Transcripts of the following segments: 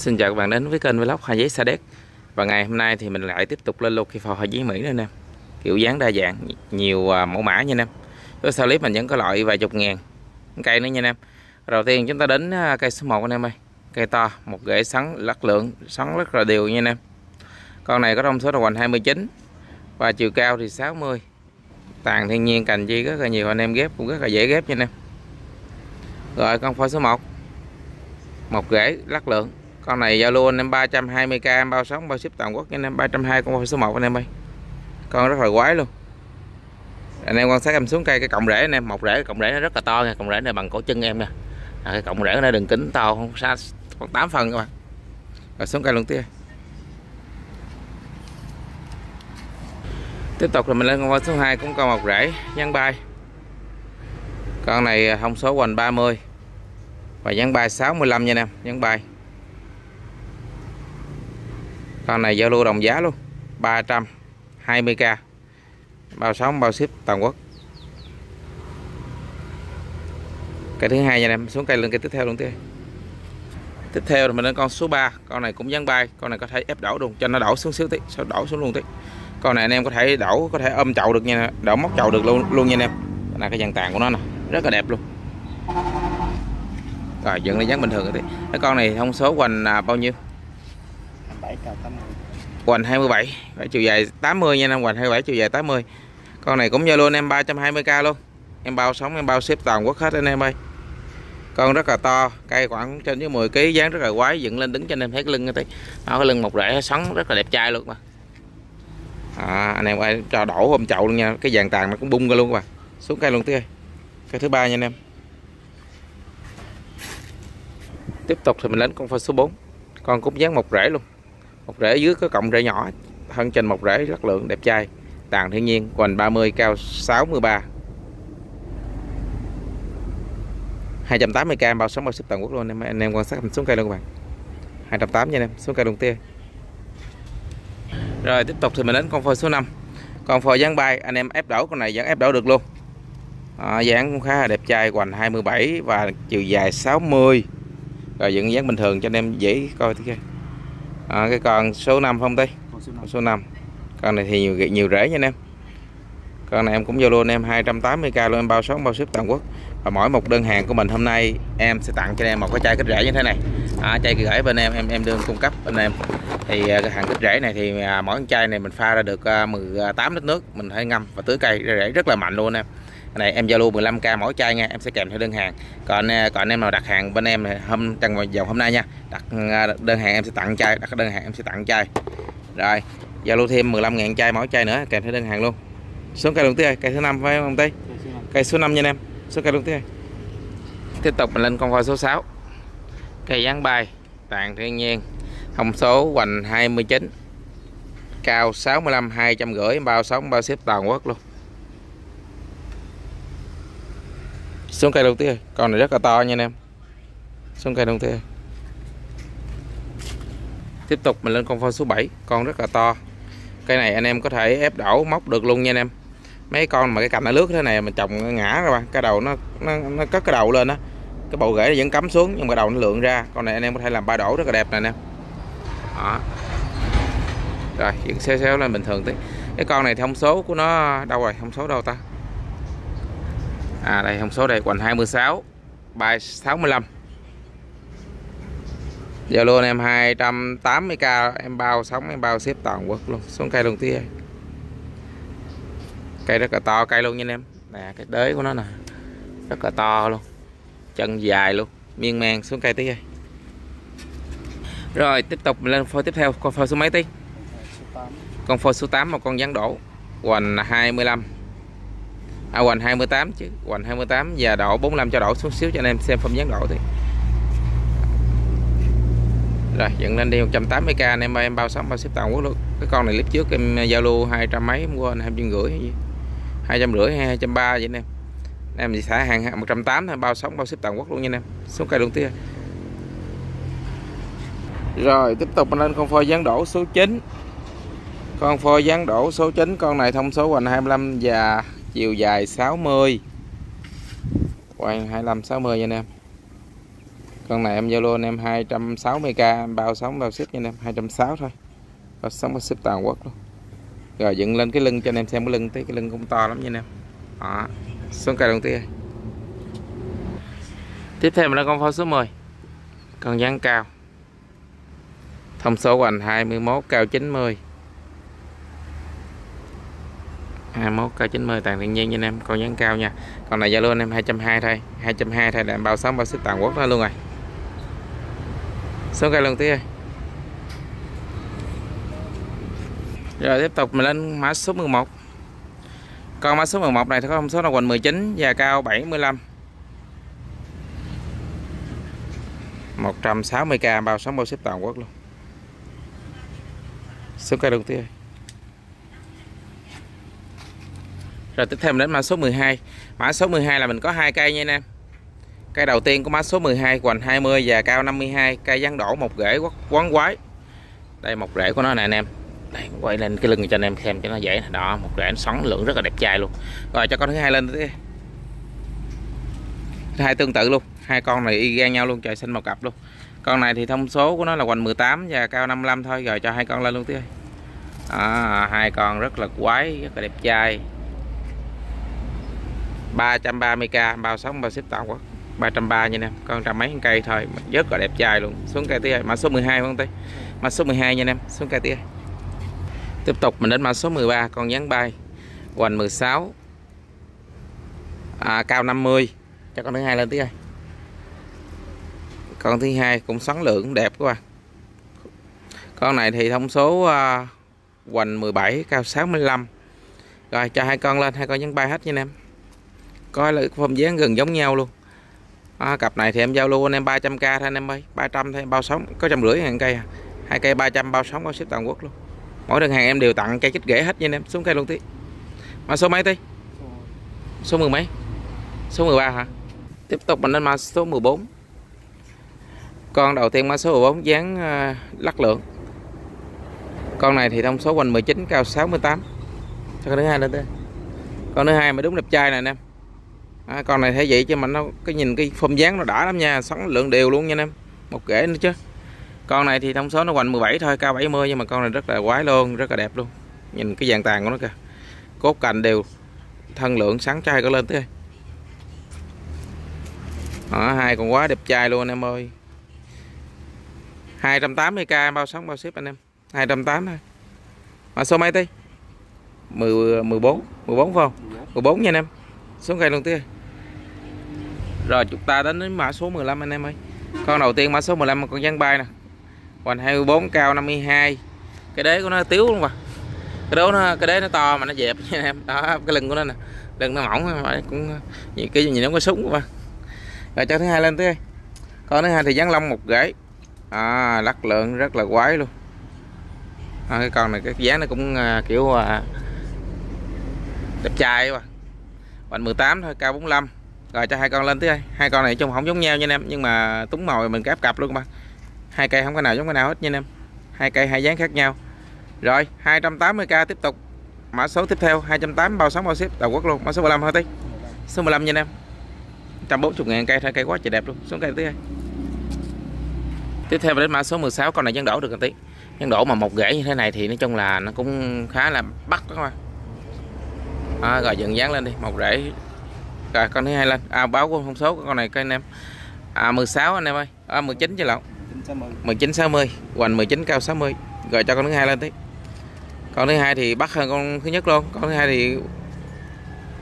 Xin chào các bạn đến với kênh vlog hoa giấy Sa Đéc. Và ngày hôm nay thì mình lại tiếp tục lên lô kỳ phò hoa giấy Mỹ nữa nè. Kiểu dáng đa dạng, nhiều à, mẫu mã nha em. Với sau clip mình vẫn có loại vài chục ngàn cây nữa nha em. Đầu tiên chúng ta đến à, cây số 1 anh em ơi. Cây to, một rễ sắn lắc lượng, sắn rất là đều nha em. Con này có thông số là hoành 29 Và chiều cao thì 60 Tàn thiên nhiên cành chi rất là nhiều anh em ghép cũng rất là dễ ghép nha em. Rồi con phò số 1 một rễ lắc lượng con này giao lưu anh em 320k em bao sóng bao ship toàn quốc anh em 320 con số 1 anh em ơi. Con rất là quái luôn. Anh em quan sát em xuống cây cái cọng rễ anh em một rễ cọng rễ nó rất là to nha cọng rễ này bằng cổ chân em nè à, cái cọng rễ nó đừng kính to không xa khoảng 8 phần các bạn. Rồi xuống cây luôn tia tiếp tục là mình lên con số 2 cũng còn một rễ nhăn bay. Con này à, thông số hoành 30 và dán bay 65 nha anh em dán bay con này giao lưu đồng giá luôn. 320k bao sóng, bao ship, toàn quốc. Cây thứ hai nha em, xuống cây lên cây tiếp theo luôn tiếp tiếp theo là mình lên con số 3 con này cũng dán bay, con này có thể ép đổ luôn, cho nó đổ xuống xíu tí, sao đổ xuống luôn tí. Con này anh em có thể đổ có thể ôm chậu được nha đổ móc chậu được luôn luôn nha anh em. Là cái dàn tàn của nó nè, rất là đẹp luôn. Rồi, dựng lên dáng bình thường tí. Cái con này thông số quanh là bao nhiêu? 27 cao 80 hoành 27 phải chiều dài 80 nha em hoành 27 chiều dài 80 con này cũng giao luôn em 320k luôn. Em bao sống em bao ship toàn quốc hết anh em ơi. Con rất là to cây khoảng trên dưới 10 kg dáng rất là quái dựng lên đứng cho anh em thấy cái lưng tí nó cái lưng một rễ xoắn rất là đẹp trai luôn mà. À, anh em ơi cho đổ hôm chậu luôn nha cái vàng tàn nó cũng bung ra luôn các bạn. Xuống cây luôn tí ơi. cây thứ ba nha anh em. Tiếp tục thì mình đến con phôi số 4 con cũng dán một rễ luôn một rễ dưới có cộng rễ nhỏ thân trên một rễ rất lượng đẹp trai. Tàn thiên nhiên hoành 30 cao 63 280k bao sống bao ship toàn quốc luôn. Em anh em quan sát xuống cây luôn các bạn. 280 nha em xuống cây đồng tia. Rồi tiếp tục thì mình đến con phôi số 5 con phôi dáng bay anh em ép đổ con này vẫn ép đổ được luôn. À, dáng cũng khá là đẹp trai hoành 27 và chiều dài 60 rồi dựng dáng bình thường cho anh em dễ coi thế kia à, cái con số 5 không tí con số 5 con này thì nhiều nhiều rễ nha anh em. Con này em cũng vô luôn em 280k luôn em bao sống bao ship toàn quốc. Và mỗi một đơn hàng của mình hôm nay em sẽ tặng cho em một cái chai kích rễ như thế này. À, chai kích rễ bên em em em đương cung cấp bên em. Thì à, cái hàng kích rễ này thì à, mỗi chai này mình pha ra được 18 lít nước. Mình hay ngâm và tưới cây rễ rất là mạnh luôn em này em Zalo 15k mỗi chai nha em sẽ kèm theo đơn hàng. Còn à, còn em nào đặt hàng bên em hôm trong vòng hôm nay nha đặt à, đơn hàng em sẽ tặng chai đặt đơn hàng em sẽ tặng chai. Rồi Zalo thêm 15.000 chai mỗi chai nữa kèm theo đơn hàng luôn. Xuống cây đầu tiên cây thứ năm phải không tây cây số 5 nha em xuống cây đầu tiên tiếp tục mình lên con voi số 6 cây dáng bay tàn thiên nhiên thông số hoành 29 cao 65 250 bao sống bao ship toàn quốc luôn xuống cây đầu tiên. Con này rất là to nha anh em. Xuống cây đầu tiên. Tiếp tục mình lên con phôi số 7 con rất là to. Cây này anh em có thể ép đổ móc được luôn nha anh em. Mấy con mà cái cành nó lướt thế này mình trồng ngã ra cái đầu nó nó, nó cất cái đầu lên á. Cái bộ rễ vẫn cắm xuống nhưng mà đầu nó lượn ra. Con này anh em có thể làm ba đổ rất là đẹp nè anh em. Đó. Rồi dựng xéo xéo lên bình thường tí. Cái con này thông số của nó đâu rồi? Thông số đâu ta? À đây thông số đây quanh 26 bài 65 giờ luôn em 280k em bao sống em bao xếp toàn quốc luôn xuống cây luôn tí cây rất là to cây luôn nha anh em. Nè cái đế của nó nè rất là to luôn chân dài luôn miên man xuống cây tí ơi rồi tiếp tục lên phôi tiếp theo con phôi số mấy tí? Con phôi số 8 một con dáng đổ hoành 25 à hoành 28 chứ. Hoành 28 và đổ 45 cho đổ xuống xíu cho anh em xem phong dáng đổ thì. Rồi dựng lên đi 180k anh em em bao sóng, bao ship toàn quốc luôn cái con này clip trước em à, giao lưu hai trăm mấy mua anh hai trăm rưỡi hay gì? Hai trăm rưỡi hay hai trăm ba vậy anh em? Em thì xả hàng 180 bao sóng, bao ship toàn quốc luôn nha anh em. Xuống cây luôn tia. Rồi, tiếp tục lên con phôi dáng đổ số 9 con phôi dáng đổ số 9 con này thông số hoành 25 và chiều dài 60 khoảng 25 60 nha anh em. Con này em Zalo anh em 260k em bao sóng, bao ship nha anh em. 260 thôi. Bao sóng, bao ship toàn quốc luôn. Rồi dựng lên cái lưng cho anh em xem cái lưng tí, cái lưng cũng to lắm nha anh em. Đó, xuống cây đầu tiên tiếp theo là con phao số 10 con dáng cao. Thông số của anh 21 cao 90 21 k 90 tàn thiên nhiên nha anh em, con nhắn cao nha. Còn này Zalo anh em 220 thôi 220 thôi đảm em bao sóng bao ship toàn quốc đó luôn rồi. Số cây lần tiếp. Rồi, tiếp tục mình lên mã số 11 con mã số 11 này có thông số là quần 19 và cao 75 160k bao sóng bao ship toàn quốc luôn. Số cây đầu tiên rồi tiếp theo mình đến mã số 12 mã số 12 là mình có hai cây nha anh em. Cây đầu tiên của mã số 12 hoành 20 và cao 52 cây gián đổ một rễ quán quái. Đây một rễ của nó nè anh em. Đây quay lên cái lưng cho anh em xem cho nó dễ đó một rễ xoắn lượng rất là đẹp trai luôn. Rồi cho con thứ hai lên thứ hai tương tự luôn. Hai con này y gan nhau luôn trời xanh màu cặp luôn. Con này thì thông số của nó là quanh 18 và cao 55 thôi. Rồi cho hai con lên luôn tí à, hai con rất là quái rất là đẹp trai. 330k bao sóng bao ship toàn quốc. 330 nha em con trăm mấy cây thôi rất là đẹp trai luôn. Xuống cây tía mã số 12 không tí mã số 12 nha em xuống cây tía tiếp tục mình đến mã số 13 con dáng bay. Hoành 16 à, cao 50 cho con thứ hai lên tí ơi con thứ hai cũng xoắn lượng đẹp quá. Con này thì thông số uh, hoành 17 cao 65 rồi cho hai con lên hai con dáng bay hết nha anh em coi là form dáng gần giống nhau luôn. À, cặp này thì em giao lưu anh em 300k thôi anh em ơi. 300 thêm bao sống. Có trăm rưỡi hàng cây à. Hai cây 300 bao sống bao ship toàn quốc luôn. Mỗi đơn hàng em đều tặng cây chích ghế hết nha anh em. Xuống cây luôn tí. Mà số mấy tí? Số mười mấy? Số 13 hả? Tiếp tục mình lên mã số 14 con đầu tiên mã số 14 dáng uh, lắc lượng. Con này thì thông số quanh 19 cao 68 cho con thứ hai lên đây con thứ hai mà đúng đẹp trai nè anh em à, con này thấy vậy chứ mà nó cái nhìn cái phom dáng nó đã lắm nha sóng lượng đều luôn nha anh em. Một rễ nữa chứ. Con này thì thông số nó quanh 17 thôi cao 70 nhưng mà con này rất là quái luôn rất là đẹp luôn. Nhìn cái dàn tàn của nó kìa. Cốt cành đều thân lượng sáng trai có lên tới đó, hai con quá đẹp trai luôn anh em ơi. 280k bao sóng bao ship anh em. 280 mà số mấy tí. 10, 14 14 phải không? 14 nha anh em. Xuống cây luôn tí rồi chúng ta đến mã số 15 anh em ơi. Con đầu tiên mã số 15 là con gián bay nè. Hoành 24 cao 52 cái đế của nó tiếu luôn mà cái đố nó cái đế nó to mà nó dẹp nha em. Đó cái lưng của nó nè. Lưng nó mỏng mà cũng nhiều cái nhìn nó có súng mà. Rồi cho thứ hai lên tới con thứ hai thì dán lông một gãy à, lắc lượng rất là quái luôn. À, cái con này cái dáng nó cũng à, kiểu à, đẹp trai mà hoành 18 thôi cao 45 rồi cho hai con lên tới hai con này chung không giống nhau nha anh em nhưng mà túng mồi mình cáp cặp luôn các bạn hai cây không có nào giống cái nào hết nha anh em. Hai cây hai dáng khác nhau. Rồi 280k tiếp tục. Mã số tiếp theo 280 bao sóng bao ship đầu quốc luôn. Mã số 15 thôi tí. Số 15 nha anh em. 140 ngàn cây thôi cây quá trời đẹp luôn. Xuống cây tiếp tiếp theo đến mã số 16 con này dân đổ được một tí. Dân đổ mà một rễ như thế này thì nói chung là nó cũng khá là bắt các bạn. À, rồi dựng dán lên đi. Một rễ rồi con thứ hai lên. À, báo của thông số con này cây anh em. À 16 anh em ơi. À, 19 chứ lộn. 19 60 hoành 19 cao 60 rồi cho con thứ hai lên tí. Con thứ hai thì bắt hơn con thứ nhất luôn. Con thứ hai thì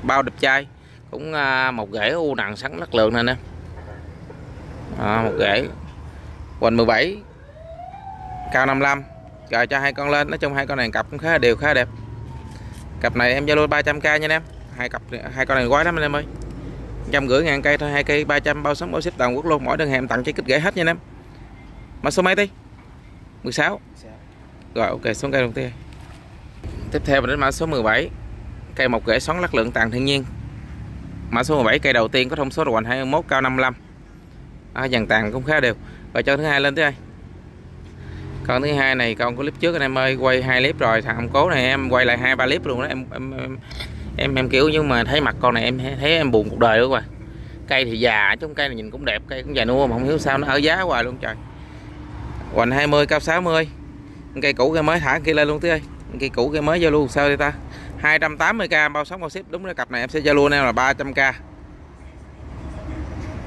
bao đẹp trai. Cũng à, một rễ u nặng sẵn lắc lượng này nè à, một rễ. Hoành 17 cao 55 rồi cho hai con lên. Nói chung hai con này cặp cũng khá đều khá đẹp. Cặp này em zalo 300k nha anh em. Hai cặp hai con này quái lắm anh em ơi trăm rưỡi ngàn cây thôi hai cây 300 bao sống bao xếp toàn quốc luôn. Mỗi đơn hàng tặng trái kích gãy hết nha anh em. Mã số mấy tí 16 rồi ok xuống cây đầu tiên. Tiếp theo mình đến mã số 17 cây một rễ xoắn lắc lượng tàn thiên nhiên. Mã số 17 cây đầu tiên có thông số là hoành 21 cao 55 à, dàn tàn cũng khá đều. Và cho thứ hai lên tới đây. Con thứ hai này con có clip trước anh em ơi quay hai clip rồi thằng ông cố này em quay lại hai ba clip luôn đó. Em em em em, em kiểu nhưng mà thấy mặt con này em thấy em buồn cuộc đời luôn rồi cây thì già trong cây này nhìn cũng đẹp cây cũng già nua mà không hiểu sao nó ở giá hoài luôn trời. Hoành 20 cao 60 cây cũ cây mới thả kia lên luôn tí ơi. Cây cũ cây mới giao luôn sao đây ta? 280k bao sóng bao ship. Đúng là cặp này em sẽ giao luôn em là 300k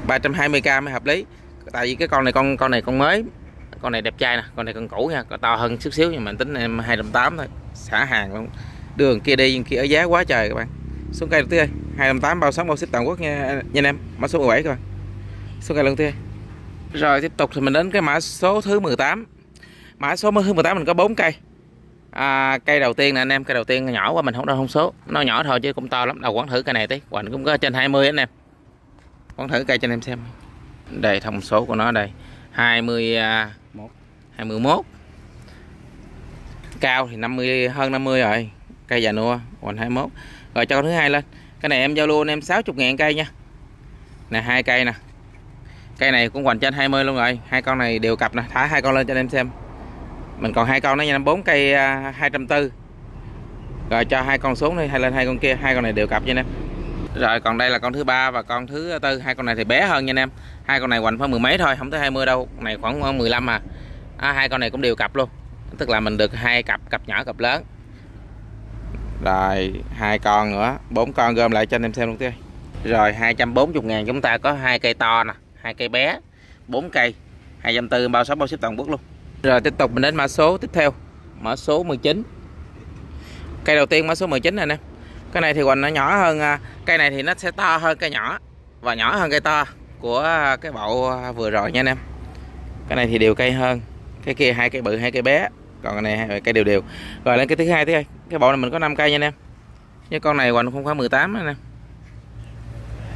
320k mới hợp lý. Tại vì cái con này con con này con mới. Con này đẹp trai nè con này con cũ nha con to hơn chút xíu nhưng mà tính em 280 thôi xả hàng luôn đường kia đi nhưng kia ở giá quá trời các bạn. Xuống cây tươi. 280 bao sóng bao ship toàn quốc nha nha anh em. Mã số 17 các bạn. Xuống cây lần tươi. Rồi tiếp tục thì mình đến cái mã số thứ 18 mã số thứ 18 mình có 4 cây. À, cây đầu tiên nè anh em cây đầu tiên nhỏ quá mình không đâu không số. Nó nhỏ thôi chứ cũng to lắm. Đầu quán thử cây này tí. Quạnh cũng có trên 20 anh em. Quán thử cây cho anh em xem. Đây thông số của nó đây. 21 21 cao thì 50 hơn 50 rồi cây già nua còn 21 rồi cho con thứ hai lên. Cái này em giao lưu anh em 60 ngàn cây nha. Nè hai cây nè. Cây này cũng hoành trên 20 luôn rồi. Hai con này đều cặp nè. Thả hai con lên cho anh em xem. Mình còn hai con nó nha. Bốn cây à, hai trăm tư. Rồi cho hai con xuống đi. Hay lên hai con kia. Hai con này đều cặp nha anh em. Rồi còn đây là con thứ ba và con thứ tư. Hai con này thì bé hơn nha anh em. Hai con này hoành khoảng mười mấy thôi. Không tới 20 đâu. Con này khoảng 15 mà à, hai con này cũng đều cặp luôn. Tức là mình được hai cặp cặp nhỏ cặp lớn rồi, hai con nữa. Bốn con gom lại cho anh em xem luôn tươi. Rồi 240 ngàn, chúng ta có hai cây to nè, hai cây bé, bốn cây 240 bao shop, bao ship toàn quốc luôn. Rồi, tiếp tục mình đến mã số tiếp theo, mã số 19 cây đầu tiên mã số 19 này nè cái này thì hoành nó nhỏ hơn à, cây này thì nó sẽ to hơn cây nhỏ và nhỏ hơn cây to của cái bộ vừa rồi nha anh em. Cái này thì đều cây hơn, cái kia hai cây bự, hai cây bé còn cái này cây đều đều. Rồi lên cái thứ hai thứ hai. Cái bộ này mình có 5 cây nha anh em. Với con này hoành không khoảng 18 nữa nè.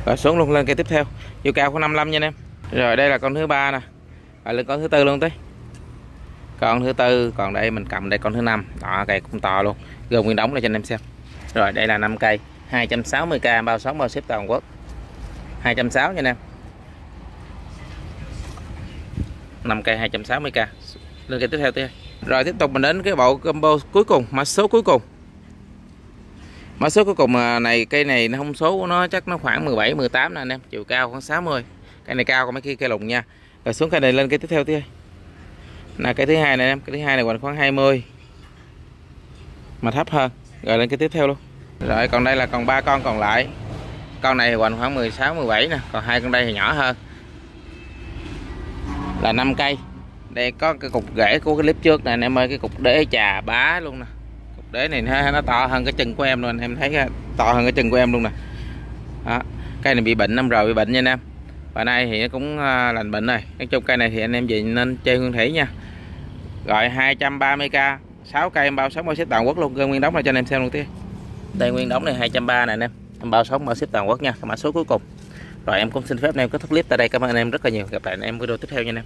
Rồi xuống luôn lên cây tiếp theo. Chiều cao khoảng 55 nha anh em. Rồi đây là con thứ ba nè. Rồi lên con thứ tư luôn tới. Con thứ tư, còn đây mình cầm đây con thứ năm. Đó, cây cũng to luôn. Gồm nguyên đống lại cho anh em xem. Rồi đây là 5 cây. 260k bao sóng, bao ship toàn quốc. 260 nha anh em. 5 cây 260k lên cây tiếp theo, tiếp rồi tiếp tục mình đến cái bộ combo cuối cùng, mã số cuối cùng. Mã số cuối cùng này, cây này nó thông số của nó, chắc nó khoảng 17 18 nè anh em, chiều cao khoảng 60 cây này cao còn mấy kia cây lùng nha. Rồi xuống cây này lên cây tiếp theo đi. là cây thứ hai này em, cây thứ hai này khoảng khoảng 20 mà thấp hơn, rồi lên cây tiếp theo luôn. Rồi, còn đây là còn ba con còn lại. Con này hoành khoảng 16 17 nè, còn hai con đây thì nhỏ hơn. Là 5 cây đây có cái cục rễ của cái clip trước nè anh em ơi cái cục đế trà bá luôn nè. Cục đế này nó, nó to hơn cái chân của em luôn anh em thấy to hơn cái chân của em luôn nè. Đó. cây này bị bệnh năm rồi bị bệnh nha anh em. Và nay thì nó cũng à, lành bệnh rồi. Nói chung cây này thì anh em về nên chơi hương thủy nha. Gọi 230k 6 cây em bao sống bao ship toàn quốc luôn. Gương nguyên đóng là cho anh em xem luôn tiếp đây nguyên đóng này 230 này anh em. Em bao sống bao ship toàn quốc nha cái mã số cuối cùng. Rồi em cũng xin phép anh em kết thúc clip tại đây. Cảm ơn anh em rất là nhiều. Gặp lại anh em video tiếp theo nha anh em.